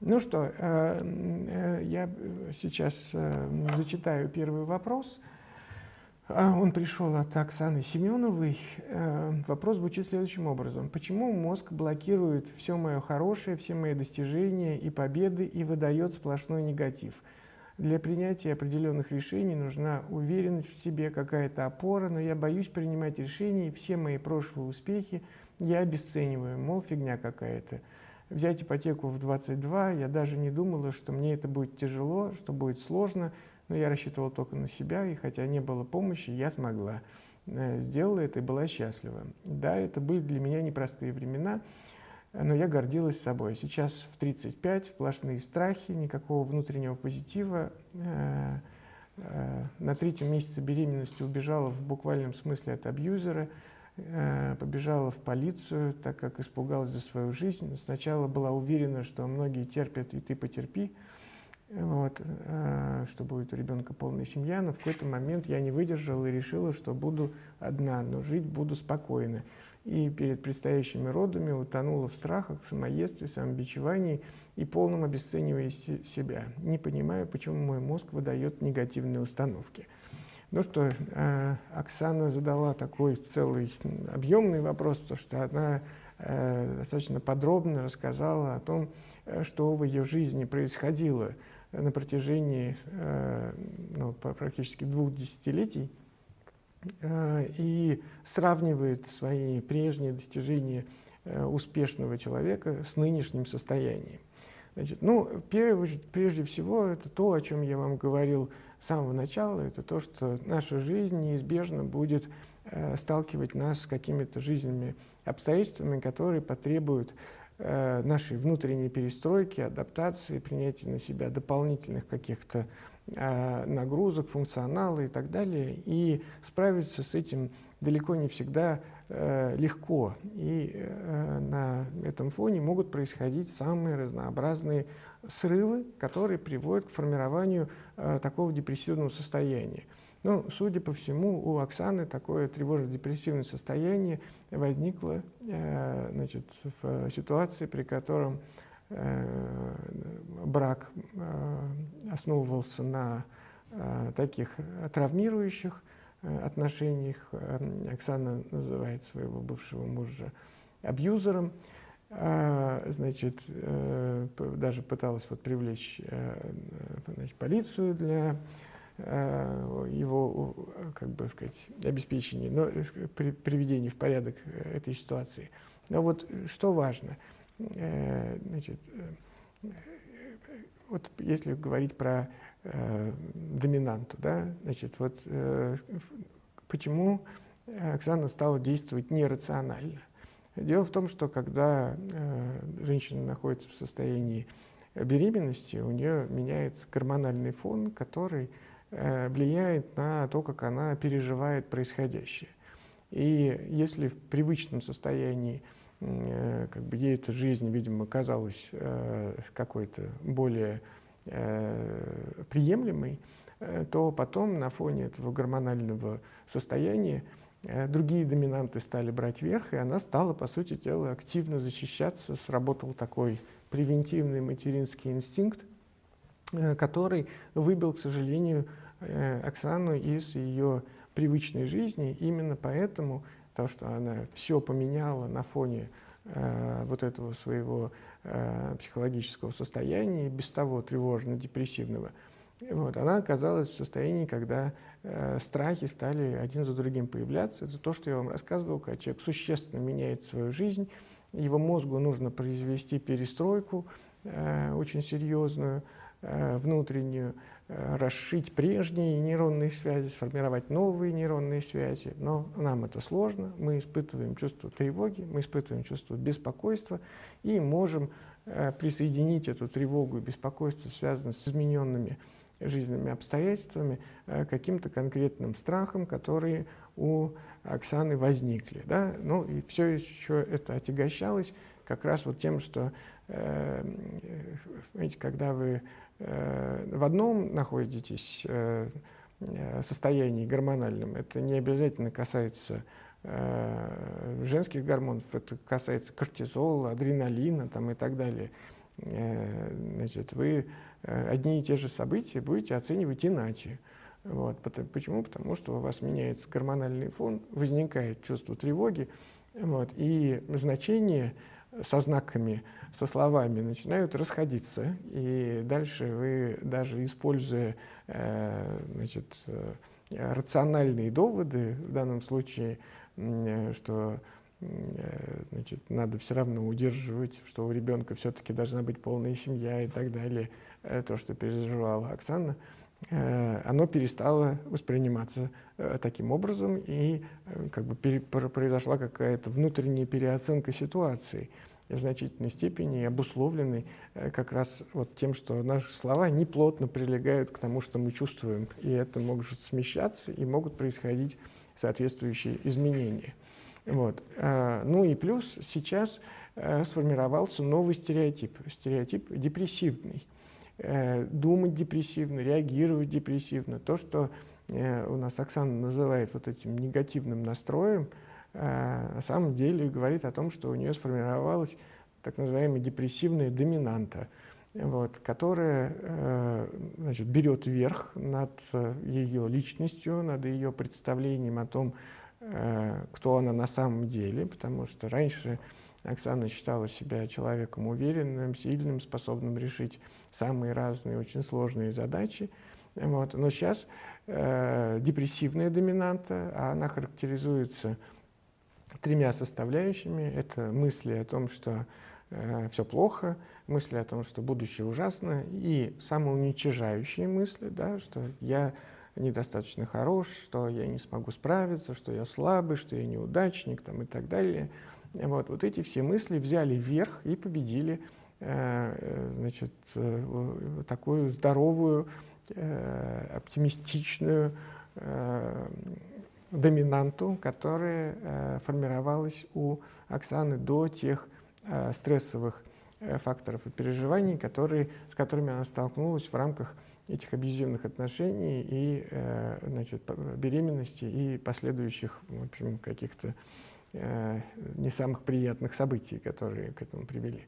Ну что, э, э, я сейчас э, зачитаю первый вопрос. А, он пришел от Оксаны Семеновой. Вопрос звучит следующим образом. Почему мозг блокирует все мое хорошее, все мои достижения и победы и выдает сплошной негатив? Для принятия определенных решений нужна уверенность в себе, какая-то опора, но я боюсь принимать решения, и все мои прошлые успехи я обесцениваю, мол, фигня какая-то взять ипотеку в 22, я даже не думала, что мне это будет тяжело, что будет сложно, но я рассчитывала только на себя, и хотя не было помощи, я смогла. Э, сделала это и была счастлива. Да, это были для меня непростые времена, но я гордилась собой. Сейчас в 35 сплошные страхи, никакого внутреннего позитива. Э, э, на третьем месяце беременности убежала в буквальном смысле от абьюзера – побежала в полицию, так как испугалась за свою жизнь. Сначала была уверена, что многие терпят, и ты потерпи, вот, э, что будет у ребенка полная семья, но в какой-то момент я не выдержала и решила, что буду одна, но жить буду спокойно. И перед предстоящими родами утонула в страхах, самоедстве, самобичевании и полном обесценивании себя. Не понимаю, почему мой мозг выдает негативные установки. Ну что, э, Оксана задала такой целый объемный вопрос, потому что она э, достаточно подробно рассказала о том, э, что в ее жизни происходило на протяжении ну, практически двух десятилетий и сравнивает свои прежние достижения успешного человека с нынешним состоянием. Значит, ну, прежде всего, это то, о чем я вам говорил самого начала, это то, что наша жизнь неизбежно будет э, сталкивать нас с какими-то жизненными обстоятельствами, которые потребуют э, нашей внутренней перестройки, адаптации, принятия на себя дополнительных каких-то э, нагрузок, функционала и так далее. И справиться с этим далеко не всегда легко. И э, на этом фоне могут происходить самые разнообразные срывы, которые приводят к формированию э, такого депрессивного состояния. Ну, судя по всему, у Оксаны такое тревожно-депрессивное состояние возникло э, значит, в ситуации, при котором э, брак э, основывался на э, таких травмирующих э, отношениях. Э, Оксана называет своего бывшего мужа абьюзером. А, значит, э, даже пыталась вот привлечь э, значит, полицию для э, его, как бы сказать, обеспечения, но при приведения в порядок этой ситуации. Но вот что важно, значит, вот если говорить про доминанту, да, значит, вот почему Оксана стала действовать нерационально – Дело в том, что когда э, женщина находится в состоянии беременности, у нее меняется гормональный фон, который э, влияет на то, как она переживает происходящее. И если в привычном состоянии э, как бы ей эта жизнь, видимо, казалась э, какой-то более э, приемлемой, э, то потом на фоне этого гормонального состояния Э, другие доминанты стали брать верх, и она стала, по сути дела, активно защищаться. Сработал такой превентивный материнский инстинкт, который выбил, к сожалению, Оксану из ее привычной жизни. Именно поэтому, то, что она все поменяла на фоне вот этого своего психологического состояния, без того тревожно-депрессивного, вот, она оказалась в состоянии, когда э, страхи стали один за другим появляться. Это то, что я вам рассказывал, когда человек существенно меняет свою жизнь, его мозгу нужно произвести перестройку э, очень серьезную, э, внутреннюю, э, расшить прежние нейронные связи, сформировать новые нейронные связи. Но нам это сложно, мы испытываем чувство тревоги, мы испытываем чувство беспокойства и можем э, присоединить эту тревогу и беспокойство, связанное с измененными жизненными обстоятельствами, э, каким-то конкретным страхом, которые у Оксаны возникли. Да? Ну и все еще это отягощалось как раз вот тем, что э, знаете, когда вы э, в одном находитесь состоянии гормональном, это не обязательно касается женских гормонов, это касается кортизола, адреналина там, и так далее. значит, вы одни и те же события будете оценивать иначе. Вот. Почему? Потому что у вас меняется гормональный фон, возникает чувство тревоги, вот, и значения со знаками, со словами начинают расходиться. И дальше вы, даже используя э, значит, э, рациональные доводы, в данном случае, э, что значит, надо все равно удерживать, что у ребенка все-таки должна быть полная семья и так далее, то, что переживала Оксана, оно перестало восприниматься э, таким образом, и э, как бы произошла какая-то внутренняя переоценка ситуации, в значительной степени обусловленной как раз вот тем, что наши слова неплотно прилегают к тому, что мы чувствуем, и это может смещаться, и могут происходить соответствующие изменения. Вот. Ну и плюс сейчас сформировался новый стереотип, стереотип депрессивный. Э, думать депрессивно, реагировать депрессивно. То, что э, у нас Оксана называет вот этим негативным настроем, э, на самом деле говорит о том, что у нее сформировалась так называемая депрессивная доминанта, вот, которая значит, берет верх над ее личностью, над ее представлением о том, кто она на самом деле, потому что раньше Оксана считала себя человеком уверенным, сильным, способным решить самые разные, очень сложные задачи. Вот. Но сейчас э, депрессивная доминанта, а она характеризуется тремя составляющими. Это мысли о том, что э, все плохо, мысли о том, что будущее ужасно, и самоуничижающие мысли, да, что я недостаточно хорош, что я не смогу справиться, что я слабый, что я неудачник там, и так далее. Вот, вот эти все мысли взяли вверх и победили э, э, значит, э, такую здоровую, оптимистичную доминанту, которая формировалась у Оксаны до тех стрессовых факторов и переживаний, которые, с которыми она столкнулась в рамках этих абьюзивных отношений и значит, беременности и последующих в общем, каких-то не самых приятных событий, которые к этому привели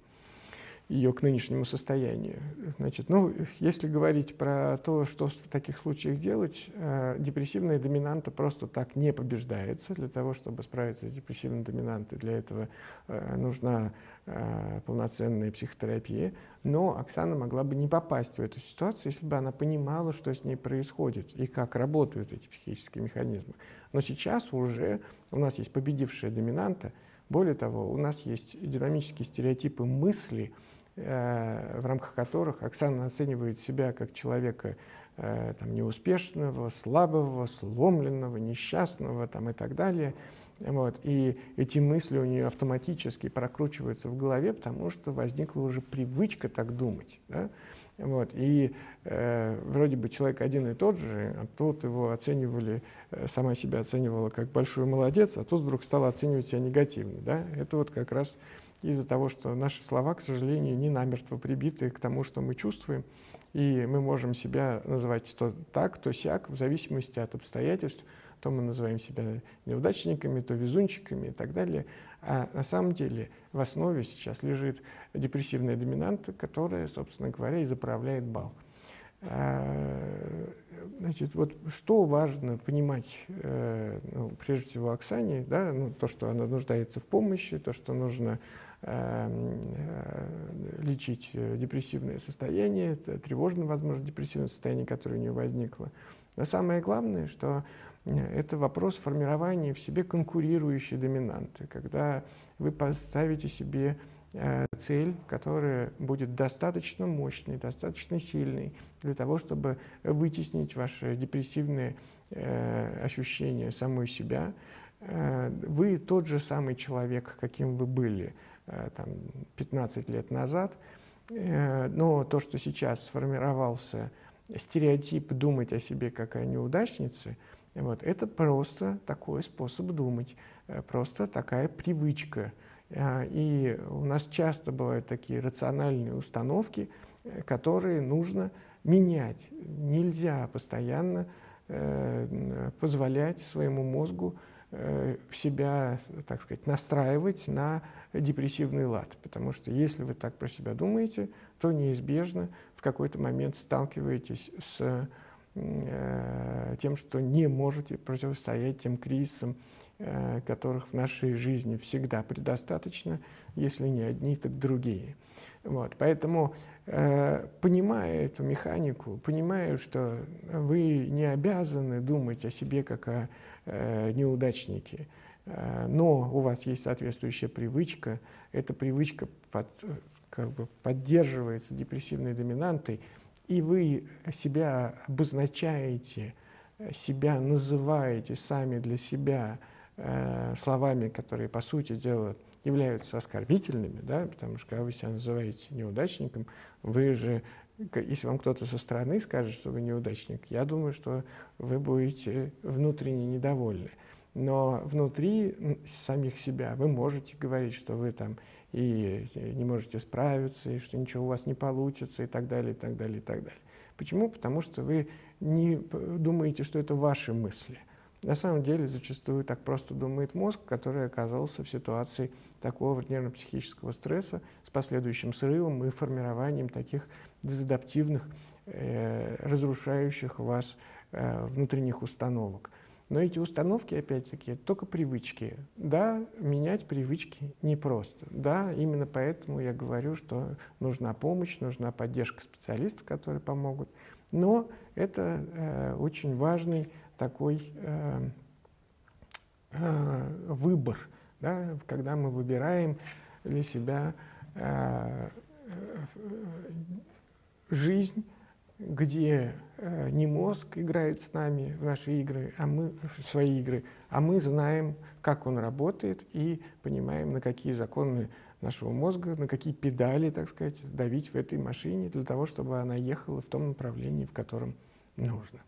ее к нынешнему состоянию. Значит, ну, если говорить про то, что в таких случаях делать, э, депрессивная доминанта просто так не побеждается. Для того, чтобы справиться с депрессивной доминантой, для этого э, нужна э, полноценная психотерапия. Но Оксана могла бы не попасть в эту ситуацию, если бы она понимала, что с ней происходит и как работают эти психические механизмы. Но сейчас уже у нас есть победившая доминанта. Более того, у нас есть динамические стереотипы мысли, в рамках которых Оксана оценивает себя как человека э, там, неуспешного, слабого, сломленного, несчастного там, и так далее. Вот. И эти мысли у нее автоматически прокручиваются в голове, потому что возникла уже привычка так думать. Да? Вот. И э, вроде бы человек один и тот же, а тут его оценивали, э, сама себя оценивала как большой молодец, а тут вдруг стала оценивать себя негативно. Да? Это вот как раз из-за того, что наши слова, к сожалению, не намертво прибиты к тому, что мы чувствуем, и мы можем себя называть то так, то сяк, в зависимости от обстоятельств, то мы называем себя неудачниками, то везунчиками и так далее. А на самом деле в основе сейчас лежит депрессивная доминанта, которая, собственно говоря, и заправляет бал. А, значит, вот что важно понимать, э, ну, прежде всего, Оксане, да, ну, то, что она нуждается в помощи, то, что нужно лечить депрессивное состояние, тревожное, возможно, депрессивное состояние, которое у нее возникло. Но самое главное, что э, это вопрос формирования в себе конкурирующей доминанты, когда вы поставите себе э, цель, которая будет достаточно мощной, достаточно сильной для того, чтобы вытеснить ваши депрессивные ощущения самой себя. Вы тот же самый человек, каким вы были – Э, там, 15 лет назад. Э, но то, что сейчас сформировался стереотип думать о себе как о неудачнице, вот, это просто такой способ думать, э, просто такая привычка. И у нас часто бывают такие рациональные установки, которые нужно менять. Нельзя постоянно позволять своему мозгу э, себя, так сказать, настраивать на депрессивный лад. Потому что если вы так про себя думаете, то неизбежно в какой-то момент сталкиваетесь с э, тем, что не можете противостоять тем кризисам, э, которых в нашей жизни всегда предостаточно, если не одни, так другие. Вот. Поэтому, э, понимая эту механику, понимая, что вы не обязаны думать о себе как о э, неудачнике, э, но у вас есть соответствующая привычка, эта привычка под, как бы поддерживается депрессивной доминантой, и вы себя обозначаете, себя называете сами для себя э, словами, которые, по сути дела, являются оскорбительными, да, потому что когда вы себя называете неудачником, вы же, если вам кто-то со стороны скажет, что вы неудачник, я думаю, что вы будете внутренне недовольны. Но внутри самих себя вы можете говорить, что вы там и не можете справиться, и что ничего у вас не получится, и так далее, и так далее, и так далее. Почему? Потому что вы не думаете, что это ваши мысли. На самом деле зачастую так просто думает мозг, который оказался в ситуации такого нервно-психического стресса с последующим срывом и формированием таких дезадаптивных, э, разрушающих вас э, внутренних установок. Но эти установки, опять-таки, только привычки. Да, менять привычки непросто. Да, именно поэтому я говорю, что нужна помощь, нужна поддержка специалистов, которые помогут. Но это э, очень важный такой э, э, выбор, да, когда мы выбираем для себя э, э жизнь где э, не мозг играет с нами в наши игры, а мы в свои игры, а мы знаем, как он работает и понимаем, на какие законы нашего мозга, на какие педали, так сказать, давить в этой машине для того, чтобы она ехала в том направлении, в котором нужно.